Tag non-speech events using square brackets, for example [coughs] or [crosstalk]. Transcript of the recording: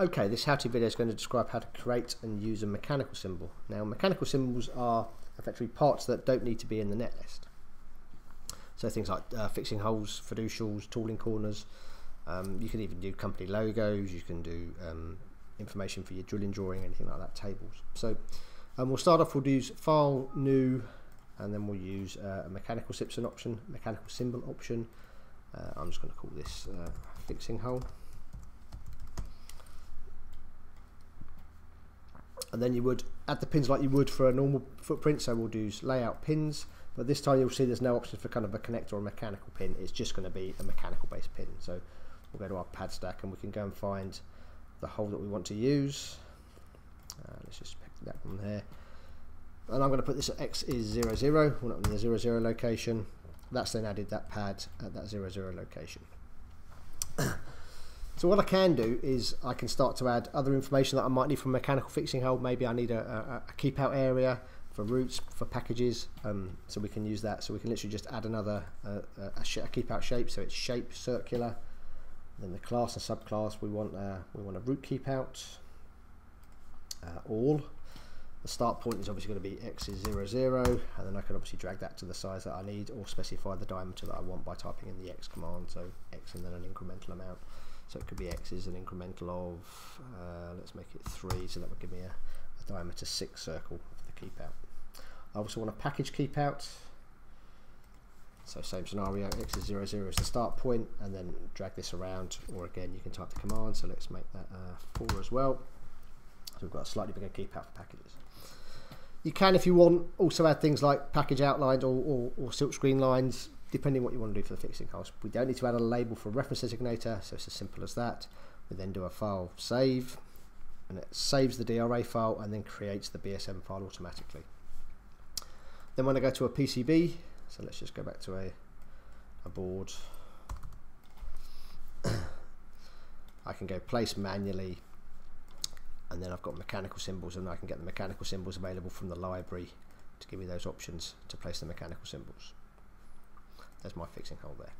Okay, this how-to video is going to describe how to create and use a mechanical symbol. Now, mechanical symbols are effectively parts that don't need to be in the net list. So things like uh, fixing holes, fiducials, tooling corners. Um, you can even do company logos. You can do um, information for your drilling drawing, anything like that, tables. So um, we'll start off, we'll use File, New, and then we'll use uh, a mechanical symbol option, mechanical symbol option. Uh, I'm just going to call this uh, fixing hole. And then you would add the pins like you would for a normal footprint so we'll do layout pins but this time you'll see there's no option for kind of a connector or a mechanical pin it's just going to be a mechanical based pin. So we'll go to our pad stack and we can go and find the hole that we want to use. Uh, let's just pick that one there. And I'm going to put this at X is 0, 0 we're not in the 0, 0 location. That's then added that pad at that 0, 0 location So what I can do is I can start to add other information that I might need from mechanical fixing hole. Maybe I need a, a, a keep out area for routes, for packages. Um, so we can use that. So we can literally just add another uh, a, a, keep out shape. So it's shape circular. Then the class and subclass we want uh, we want a route keep out. Uh, all. The start point is obviously going to be x is 0, 0, and then I can obviously drag that to the size that I need or specify the diameter that I want by typing in the x command, so x and then an incremental amount. So it could be x is an incremental of, uh, let's make it 3, so that would give me a, a diameter 6 circle for the keep out. I also want a package keep out. So same scenario, x is 0, 0 is the start point, and then drag this around, or again you can type the command, so let's make that uh, 4 as well. So we've got a slightly bigger keep out for packages. You can, if you want, also add things like package outlines or, or, or silk screen lines depending what you want to do for the fixing cost. We don't need to add a label for reference designator, so it's as simple as that. We then do a file save, and it saves the DRA file and then creates the BSM file automatically. Then when I go to a PCB, so let's just go back to a, a board, [coughs] I can go place manually and then I've got mechanical symbols and I can get the mechanical symbols available from the library to give me those options to place the mechanical symbols. There's my fixing hole there.